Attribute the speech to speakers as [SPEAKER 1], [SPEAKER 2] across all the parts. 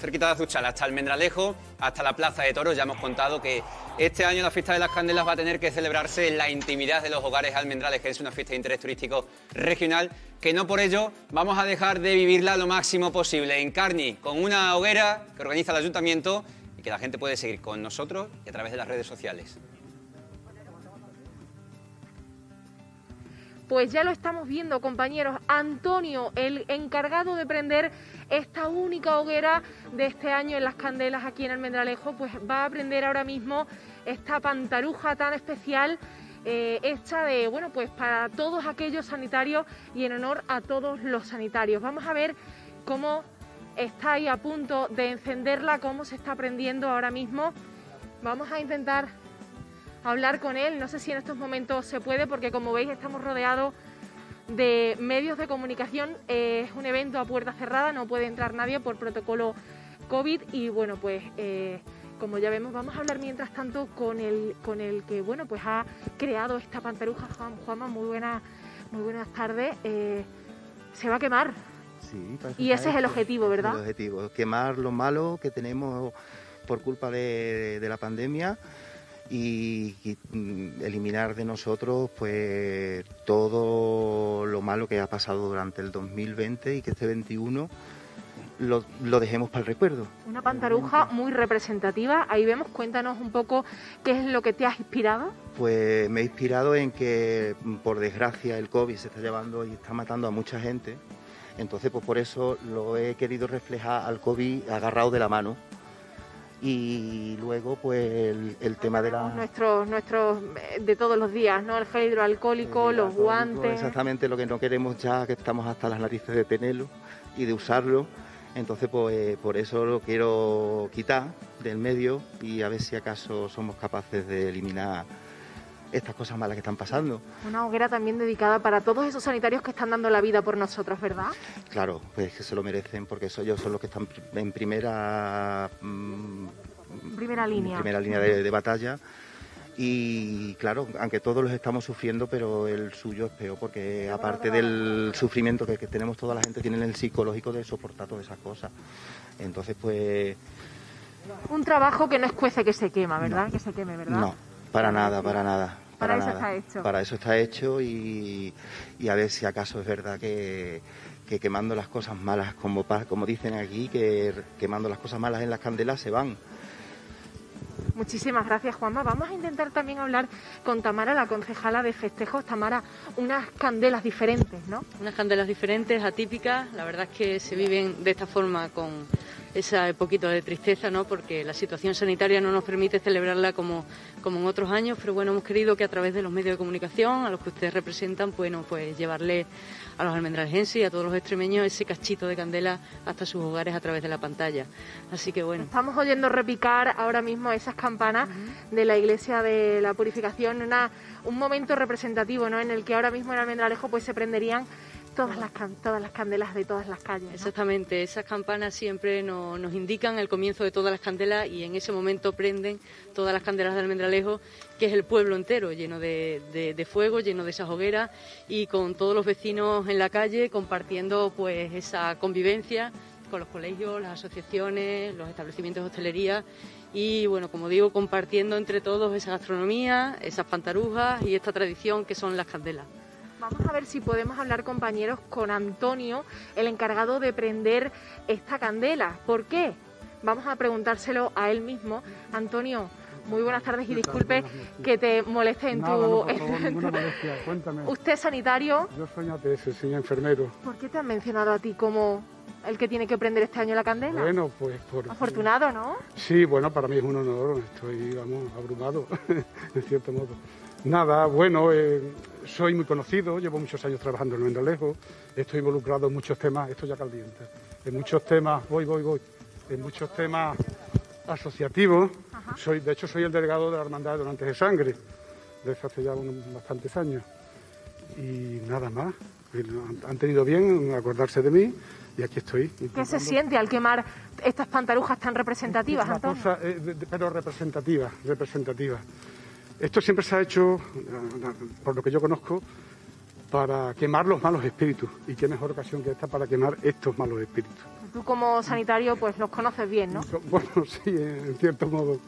[SPEAKER 1] cerquita de Azuchal, hasta Almendralejo, hasta la Plaza de Toros. Ya hemos contado que este año la fiesta de las candelas va a tener que celebrarse en la intimidad de los hogares almendrales, que es una fiesta de interés turístico regional, que no por ello vamos a dejar de vivirla lo máximo posible en Carni, con una hoguera que organiza el ayuntamiento y que la gente puede seguir con nosotros y a través de las redes sociales.
[SPEAKER 2] Pues ya lo estamos viendo, compañeros. Antonio, el encargado de prender esta única hoguera de este año en las candelas aquí en Almendralejo, pues va a prender ahora mismo esta pantaruja tan especial. Eh, hecha de, bueno, pues para todos aquellos sanitarios y en honor a todos los sanitarios. Vamos a ver cómo está ahí a punto de encenderla, cómo se está prendiendo ahora mismo. Vamos a intentar hablar con él. No sé si en estos momentos se puede, porque como veis estamos rodeados de medios de comunicación. es un evento a puerta cerrada, no puede entrar nadie por protocolo COVID y bueno, pues eh, como ya vemos, vamos a hablar mientras tanto con el, con el que bueno, pues ha creado esta pantaruja, Juan, Juanma, muy buenas, muy buenas tardes. Eh, se va a quemar.
[SPEAKER 3] Sí,
[SPEAKER 2] y ese es el objetivo, ¿verdad?
[SPEAKER 3] El objetivo, quemar lo malo que tenemos por culpa de, de la pandemia y, mm, eliminar de nosotros pues todo lo malo que ha pasado durante el 2020 y que este 21 lo, lo, dejemos para el recuerdo.
[SPEAKER 2] Una pantaruja muy representativa. Ahí vemos, cuéntanos un poco qué es lo que te has inspirado.
[SPEAKER 3] Pues me he inspirado en que, por desgracia, el COVID se está llevando y está matando a mucha gente. Entonces, pues por eso lo he querido reflejar al COVID agarrado de la mano y luego pues el, tema de la
[SPEAKER 2] nuestros nuestros eh, de todos los días no el gel hidroalcohólico los guantes.
[SPEAKER 3] exactamente lo que no queremos ya que estamos hasta las narices de tenerlo y de usarlo. Entonces pues por eso lo quiero quitar del medio y a ver si acaso somos capaces de eliminar estas cosas malas que están pasando.
[SPEAKER 2] Una hoguera también dedicada para todos esos sanitarios que están dando la vida por nosotros, ¿verdad?
[SPEAKER 3] Claro, pues que se lo merecen porque ellos son los que están en primera...
[SPEAKER 2] Mm, primera línea.
[SPEAKER 3] primera línea de, batalla. Y claro, aunque todos los estamos sufriendo, pero el suyo es peor porque aparte del sufrimiento que, tenemos toda la gente, tienen el psicológico de soportar todas esas cosas. Entonces, pues...
[SPEAKER 2] Un trabajo que no es cuece que se quema, ¿verdad? Que se queme, ¿verdad?
[SPEAKER 3] No, para nada, para nada.
[SPEAKER 2] Para, eso está hecho.
[SPEAKER 3] Para eso está hecho y, a ver si acaso es verdad que, quemando las cosas malas, como, como dicen aquí, que quemando las cosas malas en las candelas se van.
[SPEAKER 2] Muchísimas gracias, Juanma. Vamos a intentar también hablar con Tamara, la concejala de festejos. Tamara, unas candelas diferentes, ¿no?
[SPEAKER 4] Unas candelas diferentes, atípicas. La verdad es que se viven de esta forma con ese poquito de tristeza, ¿no? Porque la situación sanitaria no nos permite celebrarla como, como en otros años, pero bueno, hemos querido que a través de los medios de comunicación, a los que ustedes representan, bueno, pues llevarle a los almendralejenses y a todos los extremeños ese cachito de candela hasta sus hogares a través de la pantalla. Así que bueno.
[SPEAKER 2] Estamos oyendo repicar ahora mismo esas campanas de la Iglesia de la Purificación, una, un momento representativo, ¿no? En el que ahora mismo en Almendralejo pues se prenderían todas las, todas las candelas de todas las calles.
[SPEAKER 4] Exactamente, esas campanas siempre nos indican el comienzo de todas las candelas y en ese momento prenden todas las candelas de Almendralejo, que es el pueblo entero, lleno de, fuego, lleno de esas hogueras y con todos los vecinos en la calle compartiendo pues esa convivencia con los colegios, las asociaciones, los establecimientos de hostelería y bueno, como digo, compartiendo entre todos esa gastronomía, esas pantarujas y esta tradición que son las candelas.
[SPEAKER 2] Vamos a ver si podemos hablar, compañeros, con Antonio, el encargado de prender esta candela. ¿Por qué? Vamos a preguntárselo a él mismo. Antonio, muy buenas tardes y disculpe que te moleste en tu...
[SPEAKER 5] No, ninguna molestia. Cuéntame.
[SPEAKER 2] ¿Usted es sanitario?
[SPEAKER 5] Yo soy ATS, soy enfermero.
[SPEAKER 2] ¿Por qué te han mencionado a ti como el que tiene que prender este año la candela?
[SPEAKER 5] Bueno, pues por...
[SPEAKER 2] Afortunado, ¿no?
[SPEAKER 5] Sí, bueno, para mí es un honor. Estoy, vamos, abrumado, en cierto modo. Nada, bueno, eh, soy muy conocido, llevo muchos años trabajando en Mendalejo, estoy involucrado en muchos temas, esto ya caliente, en muchos temas, voy, voy, voy, en muchos temas asociativos. Soy, de hecho, soy el delegado de la Hermandad de Donantes de Sangre, desde hace ya unos bastantes años. Y nada más, han tenido bien acordarse de mí y aquí estoy.
[SPEAKER 2] ¿Qué se siente al quemar estas pantarujas tan representativas,
[SPEAKER 5] Cosa, eh, pero representativas, representativas. Esto siempre se ha hecho, por lo que yo conozco, para quemar los malos espíritus. Y qué mejor ocasión que esta para quemar estos malos espíritus.
[SPEAKER 2] Tú como sanitario pues los conoces bien, ¿no?
[SPEAKER 5] Bueno, sí, en cierto modo.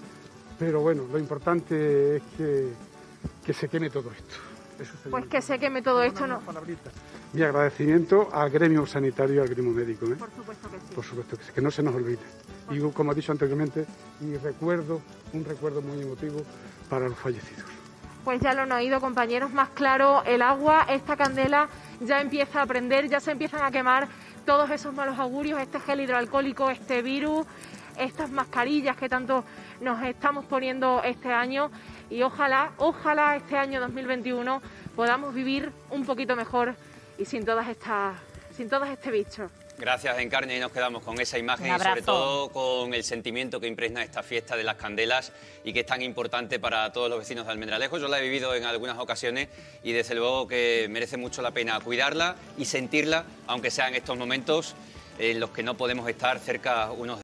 [SPEAKER 5] Pero bueno, lo importante es que, que se queme todo esto.
[SPEAKER 2] Pues que se queme todo esto, ¿no?
[SPEAKER 5] Mi agradecimiento al gremio sanitario y al gremio médico. ¿eh?
[SPEAKER 2] Por supuesto que sí.
[SPEAKER 5] Por supuesto que sí, que no se nos olvide. Y como he dicho anteriormente, y recuerdo, un recuerdo muy emotivo para los fallecidos.
[SPEAKER 2] Pues ya lo han oído, compañeros, más claro el agua, esta candela ya empieza a prender, ya se empiezan a quemar todos esos malos augurios, este gel hidroalcohólico, este virus, estas mascarillas que tanto nos estamos poniendo este año y ojalá, ojalá este año 2021 podamos vivir un poquito mejor y sin todas estas, sin todos este bicho.
[SPEAKER 1] Gracias, Encarne, y nos quedamos con esa imagen y sobre todo con el sentimiento que impregna esta fiesta de las candelas y que es tan importante para todos los vecinos de Almendralejo. Yo la he vivido en algunas ocasiones y desde luego que merece mucho la pena cuidarla y sentirla, aunque sea en estos momentos en los que no podemos estar cerca unos